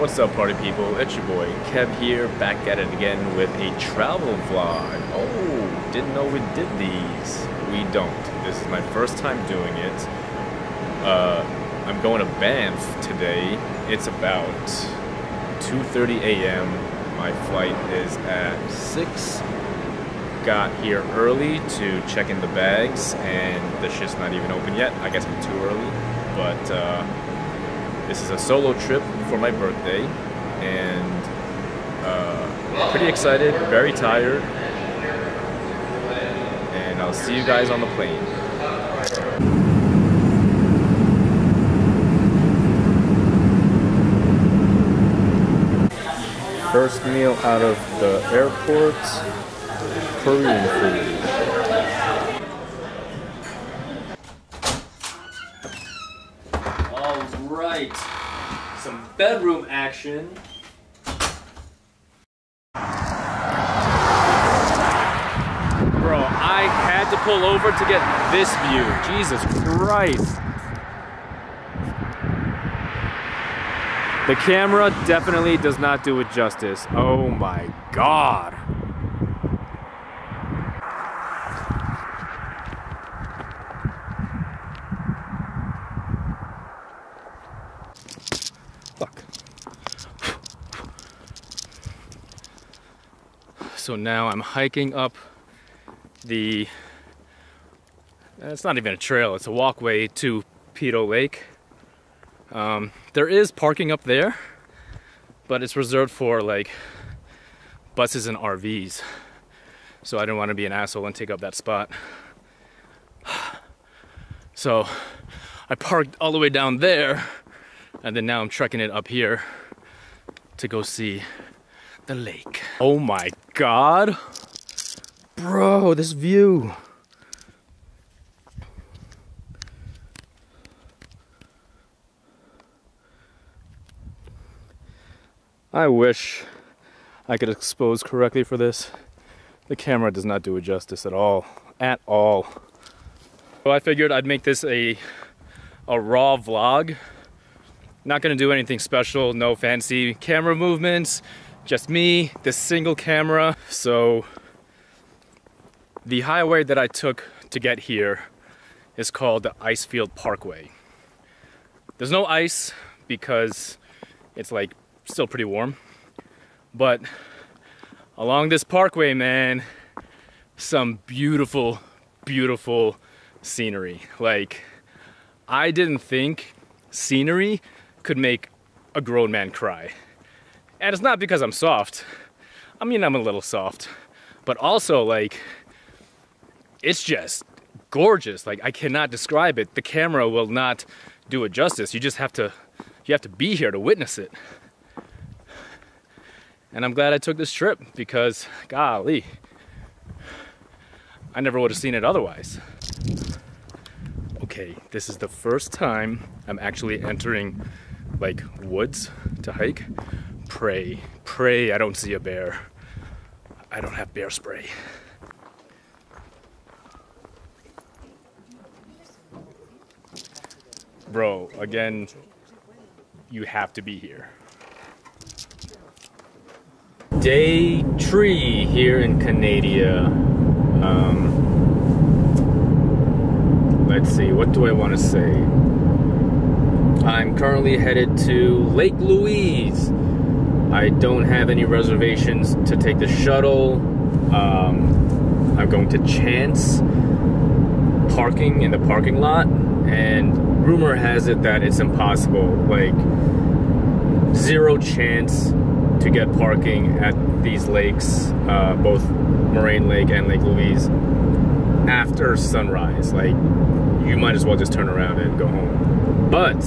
What's up party people? It's your boy Kev here, back at it again with a travel vlog. Oh, didn't know we did these. We don't. This is my first time doing it. Uh, I'm going to Banff today. It's about 2.30 a.m. My flight is at 6. Got here early to check in the bags and the shit's not even open yet. I guess I'm too early, but uh, this is a solo trip for my birthday, and uh, pretty excited, very tired, and I'll see you guys on the plane. First meal out of the airport, Korean food. Right, bedroom action. Bro, I had to pull over to get this view. Jesus Christ. The camera definitely does not do it justice. Oh my god. So now I'm hiking up the it's not even a trail it's a walkway to Peyto Lake. Um, there is parking up there but it's reserved for like buses and RVs so I didn't want to be an asshole and take up that spot. So I parked all the way down there and then now I'm trekking it up here to go see the lake oh my god Bro, this view. I wish I could expose correctly for this. The camera does not do it justice at all. At all. So I figured I'd make this a a raw vlog. Not gonna do anything special, no fancy camera movements, just me, this single camera. So the highway that I took to get here is called the Icefield Parkway. There's no ice because it's like still pretty warm. But along this parkway, man, some beautiful, beautiful scenery. Like, I didn't think scenery could make a grown man cry. And it's not because I'm soft. I mean, I'm a little soft. But also, like, it's just gorgeous. Like I cannot describe it. The camera will not do it justice. You just have to you have to be here to witness it. And I'm glad I took this trip because golly, I never would have seen it otherwise. Okay, this is the first time I'm actually entering like woods to hike. Pray, pray I don't see a bear. I don't have bear spray. Bro, again, you have to be here. Day tree here in Canada. Um, let's see, what do I want to say? I'm currently headed to Lake Louise. I don't have any reservations to take the shuttle. Um, I'm going to chance parking in the parking lot and rumor has it that it's impossible like zero chance to get parking at these lakes uh, both Moraine Lake and Lake Louise after sunrise like you might as well just turn around and go home but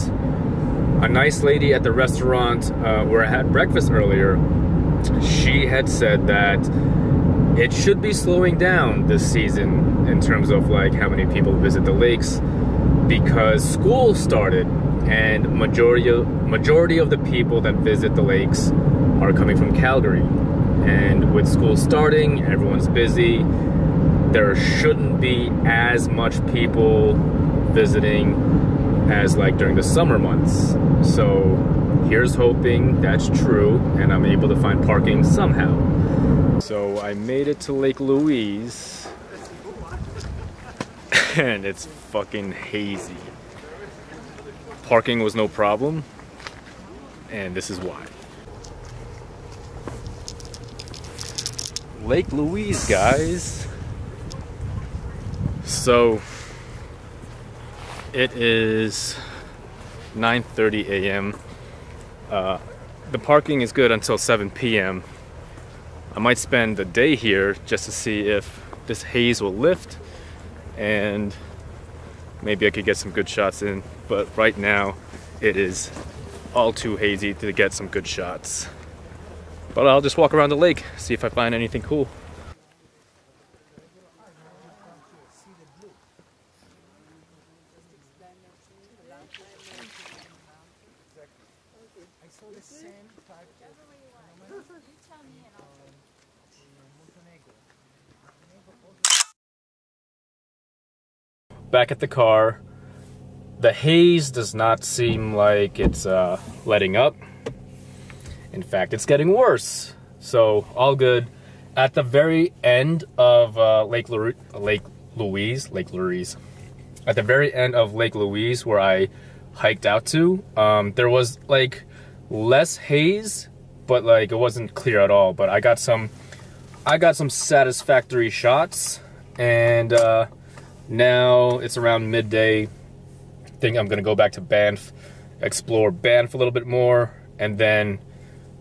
a nice lady at the restaurant uh, where I had breakfast earlier she had said that it should be slowing down this season in terms of like how many people visit the lakes because school started and majority majority of the people that visit the lakes are coming from Calgary. And with school starting everyone's busy there shouldn't be as much people visiting as like during the summer months so Here's hoping that's true and I'm able to find parking somehow. So I made it to Lake Louise and it's fucking hazy. Parking was no problem and this is why. Lake Louise, guys. So it is 9:30 a.m. Uh, the parking is good until 7 p.m. I might spend the day here just to see if this haze will lift and maybe I could get some good shots in. But right now it is all too hazy to get some good shots. But I'll just walk around the lake, see if I find anything cool. Back at the car, the haze does not seem like it's uh, letting up. In fact, it's getting worse. So all good. At the very end of uh, Lake Lake Louise, Lake Louise, at the very end of Lake Louise, where I hiked out to, um, there was like less haze, but like it wasn't clear at all. But I got some, I got some satisfactory shots, and uh, now it's around midday. I think I'm gonna go back to Banff, explore Banff a little bit more, and then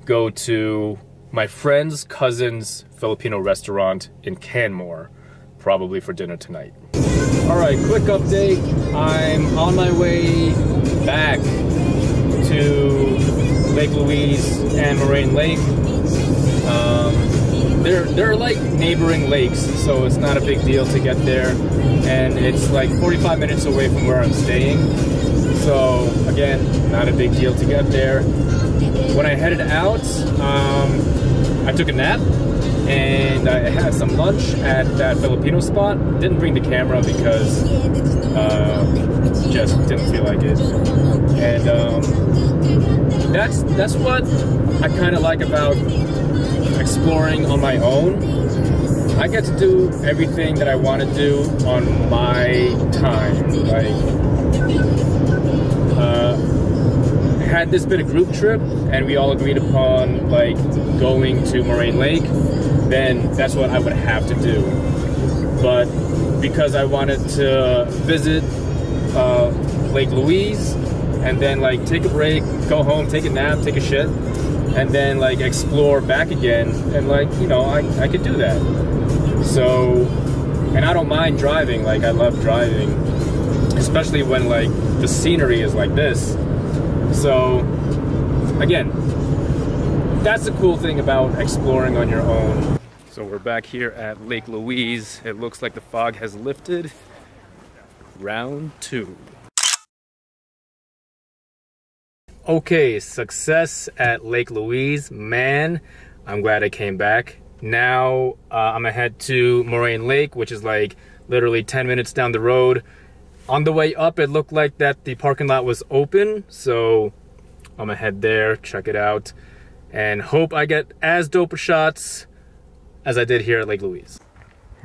go to my friend's cousin's Filipino restaurant in Canmore, probably for dinner tonight. All right, quick update. I'm on my way back to Lake Louise and Moraine Lake. Um, they're they're like neighboring lakes, so it's not a big deal to get there, and it's like 45 minutes away from where I'm staying. So again, not a big deal to get there when I headed out, um, I took a nap and I had some lunch at that Filipino spot. Didn't bring the camera because uh, just didn't feel like it. And um, that's that's what I kind of like about exploring on my own. I get to do everything that I want to do on my time. Like. Had this been a group trip and we all agreed upon like going to Moraine Lake, then that's what I would have to do. But because I wanted to visit uh, Lake Louise and then like take a break, go home, take a nap, take a shit, and then like explore back again, and like you know I I could do that. So, and I don't mind driving. Like I love driving, especially when like the scenery is like this so, again, that's the cool thing about exploring on your own. So we're back here at Lake Louise. It looks like the fog has lifted. Round two. Okay, success at Lake Louise. Man, I'm glad I came back. Now uh, I'm gonna head to Moraine Lake, which is like literally 10 minutes down the road. On the way up, it looked like that the parking lot was open, so I'm gonna head there, check it out, and hope I get as dope shots as I did here at Lake Louise.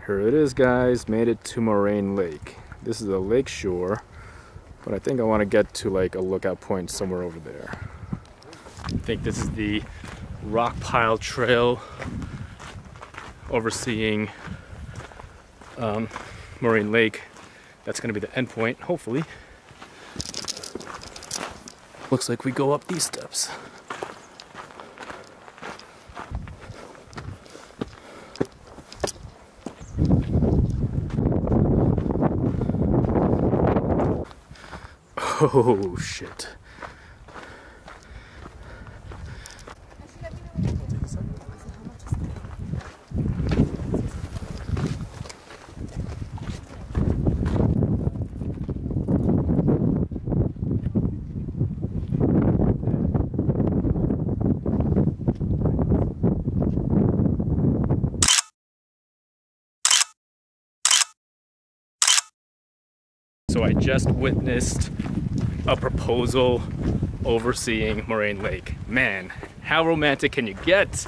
Here it is, guys. Made it to Moraine Lake. This is a lake shore, but I think I want to get to like a lookout point somewhere over there. I think this is the rock pile trail overseeing um, Moraine Lake that's going to be the end point, hopefully. Looks like we go up these steps. Oh shit. So I just witnessed a proposal overseeing Moraine Lake. Man, how romantic can you get?